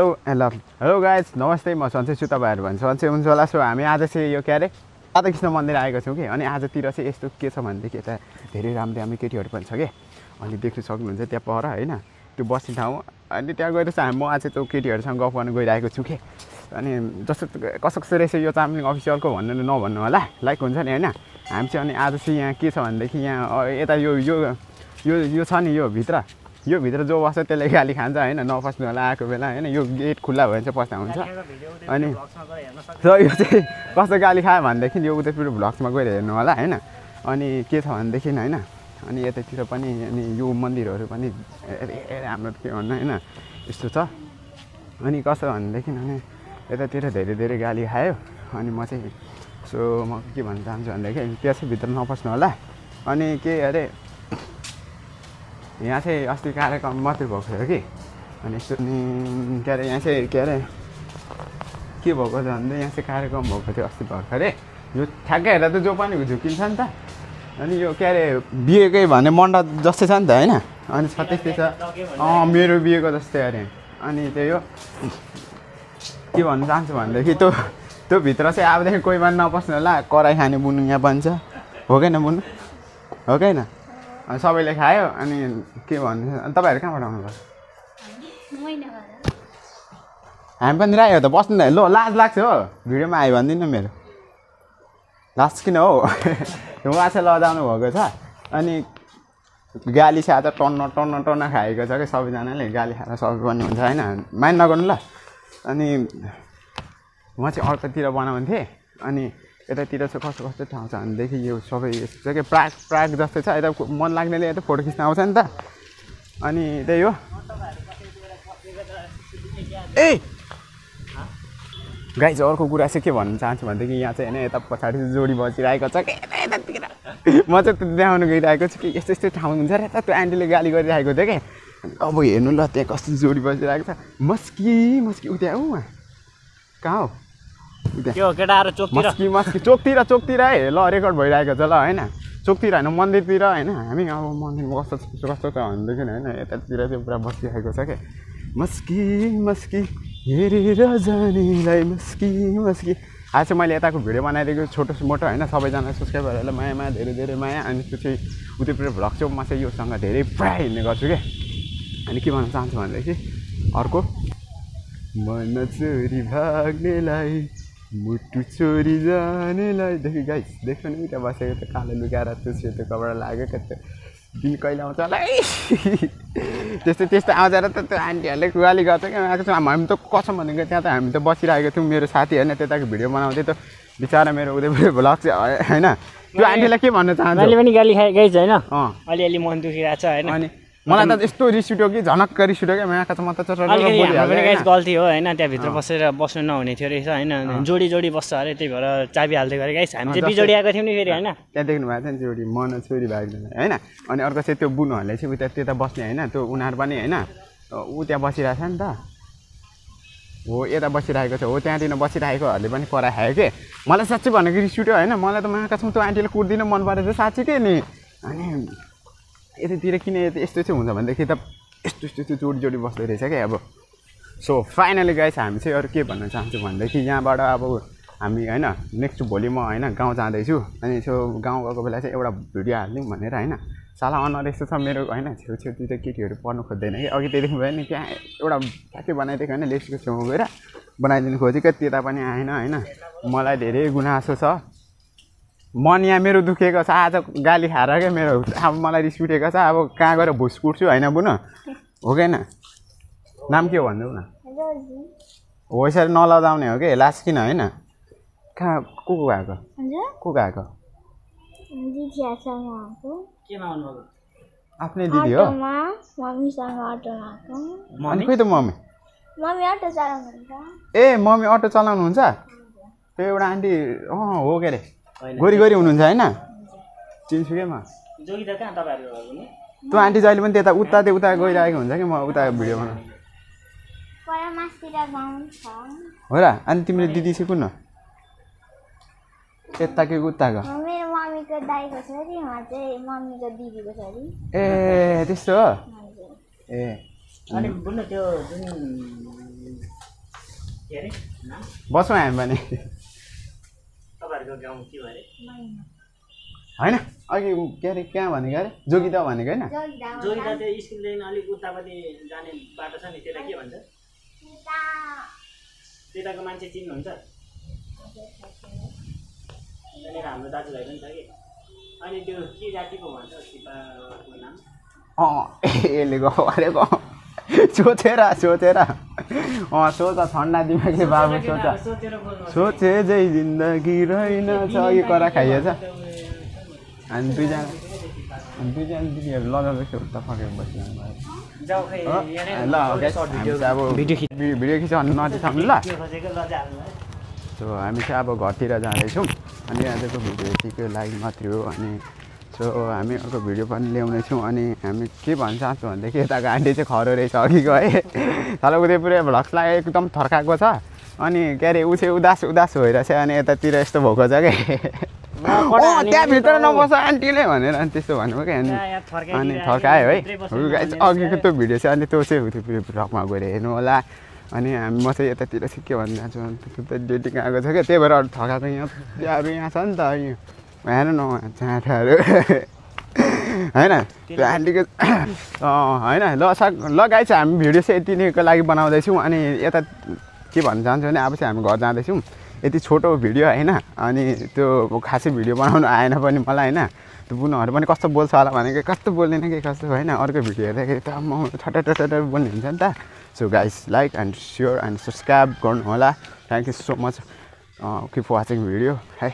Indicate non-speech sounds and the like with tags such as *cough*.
Hello hello hello guys नमस्ते म सन्चै छु तपाईँहरू भने सन्चै हुन्छ होला। सो हामी आज चाहिँ यो के अरे? राधाकृष्ण मन्दिर आएको छौँ कि? अनि आजतिर चाहिँ यस्तो के छ भनेदेखि यता धेरै राम्रो राम्रो केटीहरू पनि छ कि? अनि देख्नु सक्नुहुन्छ त्यहाँ पर होइन? त्यो बस्ने ठाउँ। अनि त्यहाँ गएर चाहिँ म आज त्यो केटीहरूसँग गफ गर्न गइरहेको छु कि? अनि जस्तो कसो कसो रहेछ यो चामलिङ अफिसियलको भन्नु नभन्नु होला। लाइक हुन्छ नि होइन? हामी चाहिँ अनि आज चाहिँ यहाँ के छ भनेदेखि यहाँ यता यो यो यो छ नि यो भित्र। यो भित्र जो बस्छ त्यसले गाली खान्छ होइन? नपस्नु होला आएको बेला होइन? यो गेट खुल्ला भयो भने चाहिँ पस्दा हुन्छ। अनि र यो चाहिँ कस्तो गाली खायो भनेदेखि यो उदयपुर भ्लग्समा गएर हेर्नु होला होइन? अनि के छ भनेदेखि होइन? अनि यतातिर पनि अनि यो मन्दिरहरू पनि राम्रो के भन्नु होइन? यस्तो छ। अनि कस्तो भनेदेखि अनि यतातिर धेरै धेरै गाली खायो। अनि म चाहिँ सो म के भन्न चाहन्छु भनेदेखि चाहिँ भित्र नपस्नु होला। अनि के अरे यहाँ चाहिँ अस्ति कार्यक्रम मात्रै भएको थियो कि? अनि यस्तो नि के अरे यहाँ चाहिँ के अरे के भएको छ भन्दा यहाँ चाहिँ कार्यक्रम भएको थियो अस्ति भर्खरै। यो ठ्याक्कै हेर्दा त जो पनि झुकिन्छ नि त। अनि यो के अरे बिहेकै भने मण्डप जस्तै छ नि त होइन? अनि सबै त्यो छ अँ मेरो बिहेको जस्तै अरे। अनि त्यो यो के भन्न चाहन्छु भनेदेखि त्यो त्यो भित्र चाहिँ अबदेखि कोही पनि नपस्नु होला। कराई खाने बुनु यहाँ बन्छ। हो कि बुनु? हो कि सबैले खायो अनि के भन्नु तपाईँहरू कहाँबाट आउनुभयो हामी पनि रायो त बस्नु त लो लाज लाग्छ हो भिडियोमा आयो भनिदिनु मेरो लाज किन हो चाहिँ लजाउनु भएको छ अनि गाली चाहिँ आज टन्न टन्न टन्न खाएको छ कि सबैजनाले गाली खाएर सबै पनि हुन्छ होइन माइन नगर्नु ल अनि म चाहिँ अर्कोतिर बनाउने थिएँ अनि यतातिर चाहिँ कस्तो कस्तो ठाउँ छ भनेदेखि यो सबै यस्तो छ कि प्राग प्राग जस्तै छ। यता मन लाग्नेले यता फोटो खिच्न आउँछ नि त। अनि त्यही हो। ए! गाई चाहिँ अर्को कुरा चाहिँ के भन्न चाहन्छु भनेदेखि यहाँ चाहिँ होइन यता पछाडि चाहिँ जोडी बसिरहेको छ यता म चाहिँ त्यो देखाउनु गइरहेको छु कि यस्तो यस्तो ठाउँ हुन्छ र त त्यो आन्टीले गाली गरिरहेको थियो कि? अब हेर्नु ल त्यहाँ कस्तो जोडी बसिरहेको छ। मस्की मस्की उ त्यहाँ ऊ। कहाँ हो? त्यो केटाहरू चोकतिर। मस्की मस्की। चोकतिर चोकतिर है ल रेकर्ड भइरहेको छ ल होइन। चोकतिर होइन मन्दिरतिर होइन। हामी अब मन्दिरमा कस्तो कस्तो छ भनेदेखि होइन यतातिर चाहिँ पुरा बसिरहेको छ क्या मस्की मस्की हेरेर जानेलाई मस्की मस्की। आज चाहिँ मैले यताको भिडियो बनाइदिएको छोटो मोटो होइन। सबैजना सब्सक्राइबरहरूलाई माया माया धेरै धेरै माया। अनि त्यो चाहिँ उतैतिर भ्लग चाहिँ म चाहिँ योसँग धेरै प्रायः हिँड्ने गर्छु क्या अनि के भन्न चाहन्छु भनेदेखि अर्को। मन चोरी भाग्नेलाई मुटु चोरी जानेलाई देखि गाइस देख्नु नि त्यहाँ बसेको त कालो लुगाएर त्यो सेतो कपडा लागेको त्यो बिल कहिले आउँछ होला है त्यस्तो त्यस्तो आउँछ र त त्यो आन्टीहरूले गाली गर्छ क्या आएको छ हामी त कसम भनेको त्यहाँ त हामी त बसिरहेको थियौँ मेरो साथी होइन त्यताको भिडियो बनाउँदै त बिचरा मेरो उदयपुर भ्लग चाहिँ होइन त्यो आन्टीलाई के भन्न मैले चाहन्छु पनि गाली खाएँ गाइज होइन अलिअलि मन दुखिरहेको छ होइन अनि मलाई त यस्तो रिस उठ्यो कि झनक्क रिस उठ्यो क्या यहाँ त म त चटर अलिकति। गल्ती हो होइन त्यहाँभित्र बसेर बस्नु नहुने थियो रहेछ होइन जोडी जोडी बस्छ अरे त्यही भएर चाबी हाल्दै गरेँ। गाइस हामी चाहिँ बिजोडी आएको थियौँ नि फेरि होइन। त्यहाँ देख्नु भएको छ नि जोडी मन छोरी भाग्दैन होइन? अनि अर्को चाहिँ त्यो बुनुहरूले चाहिँ उता त्यता बस्ने होइन त्यो उनीहरू पनि होइन। ऊ त्यहाँ बसिरहेको छ नि त। हो यता बसिरहेको छ। हो त्यहाँतिर बसिरहेकोहरूले पनि करायो कि? मलाई साँच्चै भनेको रिस उठ्यो होइन। मलाई त छौँ त्यो आन्टीले कुर्दिनँ मन परेको थियो साँच्चै के नि? अनि यतातिर किन यता यस्तो चाहिँ हुन्छ भनेदेखि त यस्तो यस्तो यस्तो जोडी जोडी बस्दो रहेछ क्या अब। सो फाइनली गाइस हामी चाहिँ अरू के भन्न चाहन्छु भनेदेखि यहाँबाट अब हामी होइन नेक्स्ट भोलि म होइन गाउँ जाँदैछु। अनि यसो गाउँ गएको बेला चाहिँ एउटा भिडियो हालिदिउँ भनेर होइन साला अनुहार यस्तो छ मेरो होइन छेउछेउ दुइटा केटीहरू पढ्नु खोज्दैन कि। अघि त्यहाँदेखि भयो नि त्यहाँ एउटा ठ्याक्कै बनाइदिएको होइन लेफ्टको छेउमा गएर बनाइदिनु खोजेको त्यता पनि आएन होइन। मलाई धेरै गुनासो छ। मन यहाँ मेरो दुखेको छ आज गाली खाएर क्या मेरो अब मलाई रिस उठेको छ अब कहाँ गएर भुस कुट्छु होइन बुन? हो कि होइन? नाम के हो भन्नु न हो यसरी नलजाउने हो कि? लास किन होइन? कहाँ को को गएको हजुर। को गएको आफ्नै दिदी हो। अनि खोइ त मम्मी? मम्मी अटो चलाउनुहुन्छ? ए मम्मी अटो चलाउनुहुन्छ? त्यो एउटा आन्टी अँ हो के अरे। गोरी गोरी हुनुहुन्छ होइन? नि त्यो आन्टी जहिले पनि त्यता उता त्यो उता गइरहेको हुन्छ कि म उता भिडियो बनाउनु? हो र अनि तिम्रो दिदी चाहिँ कुन हो यता कि उताको ए त्यस्तो हो? ए अनि बुझ्नु त्यो जुन के अरे नाम? बसौँ हामी भने तपाईँहरूको गाउँ के हो अरे होइन अघि के अरे कहाँ भनेको अरे जोगिता भनेको होइन जोगिता त्यो स्कुलदेखि अलिक उतापट्टि जाने बाटो छ नि त्यसलाई के भन्छ? त्यताको मान्छे चिन्नुहुन्छ? त्यहाँनिर हाम्रो दाजुभाइ पनि छ कि। अनि त्यो के जातिको भन्छ शिपाको नाम? अँ यसले गयो अरे *laughs* सोचेर सोचेर। *laughs* अँ सोच ठन्डा दिमागले बाबु सोच सोचे जै जिन्दगी रहेन छ अघि करा खाइएछ। हामी दुईजना हामी दुईजना दिदीहरू लगाएको उता फकेर बस्नु ल अब भिडियो भिडियो खिचाउनु नजिठाउनु ल। सो हामी चाहिँ अब घरतिर जाँदैछौँ। अनि आजको भिडियो यतिकै लाइक मात्रै हो अनि सो हामी अर्को भिडियो पनि ल्याउनेछौँ अनि हामी के भन्न चाहन्छौँ भनेदेखि यताको आन्टी चाहिँ खरो रहेछ अघिको है। तर उसले पुरै भ्लग्सलाई एकदम थर्काएको छ। अनि के अरे ऊ चाहिँ उदास उदास भइरहेछ अनि यतातिर यस्तो भएको छ कि? कडा ओ हाल्ने त्यहाँभित्र नि। नबस आन्टीले भनेर अनि त्यस्तो भन्नुभयो कि? अनि अनि थर्कायो है। अघिको। त्यो भिडियो चाहिँ अनि त्यो चाहिँ भ्लगमा गएर हेर्नु होला अनि हामी म चाहिँ यतातिर चाहिँ के भन्न चाहन्छु डेटिङ आएको छ क्या त्यही भएर अरू थकाएको यहाँ त्यहाँहरू यहाँ छ नि त हेर्नु न चाँठाहरू होइन त्यो आन्टीको होइन ल सक ल गाई चाहिँ हामी भिडियो चाहिँ यति नैको लागि बनाउँदैछौँ अनि यता के भन्न चाहन्छु भने अब चाहिँ हामी घर जाँदैछौँ यति छोटो भिडियो होइन अनि त्यो खासै भिडियो बनाउनु आएन पनि मलाई होइन त्यो बुनहरू पनि कस्तो बोल्छ होला भनेको कस्तो बोल्दैन कि कस्तो होइन अर्को भिडियो हेर्दाखेरि त म ठट्टा ठट्टा बोल्ने हुन्छ नि त so guys like and share and subscribe गर्नु होला thank you so much keep watching video है